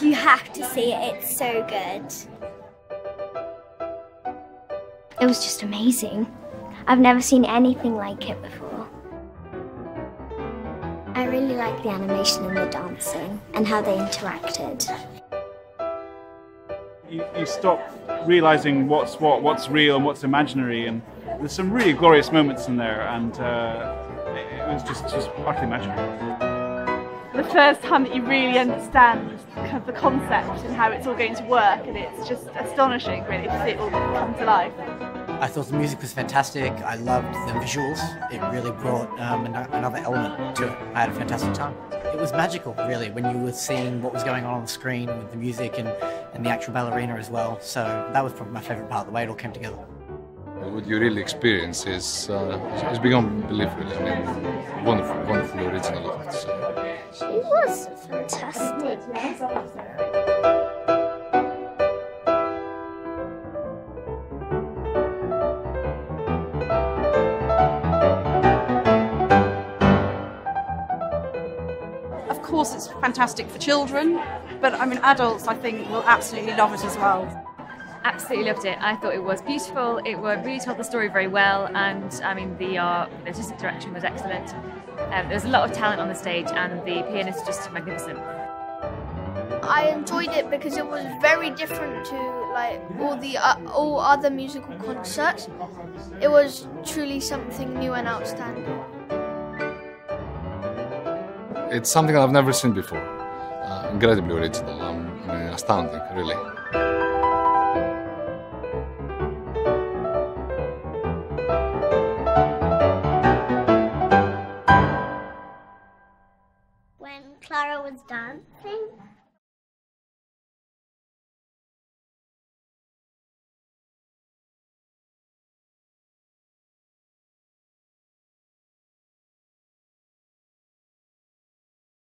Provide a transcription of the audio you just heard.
You have to see it, it's so good. It was just amazing. I've never seen anything like it before. I really like the animation and the dancing and how they interacted. You, you stop realizing what's what, what's real and what's imaginary, and there's some really glorious moments in there, and uh, it, was just just utterly magical. The first time that you really understand kind of the concept and how it's all going to work, and it's just astonishing, really, to see it all come to life. I thought the music was fantastic. I loved the visuals. It really brought um, another element to it. I had a fantastic time. It was magical, really, when you were seeing what was going on on the screen with the music and, and the actual ballerina as well. So that was probably my favourite part, the way it all came together. What you really experience is uh, is beyond belief. Really, I mean, wonderful, wonderful original. I have to say. She was fantastic. Of course, it's fantastic for children, but I mean, adults I think will absolutely love it as well. Absolutely loved it. I thought it was beautiful. It would really told the story very well, and I mean the uh, the artistic direction was excellent. Um, there was a lot of talent on the stage, and the pianist was just magnificent. I enjoyed it because it was very different to like all the uh, all other musical concerts. It was truly something new and outstanding. It's something I've never seen before. Uh, incredibly original. Um, I mean, astounding, really. Clara was dancing,